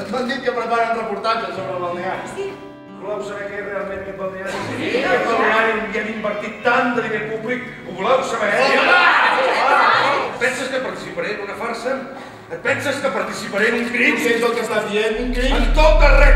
Et van dir que preparen reportatges sobre el balneari. Ah, sí. Voleu saber què és realment aquest balneari? Sí, sí aquest balneari on hi hem invertit tant de diner públic. Ho voleu saber? Sí, home! Ah, ah, penses que participaré en una farsa? Et penses que participaré en un crim? Què és el que estàs dient, un crim? En tot arreu!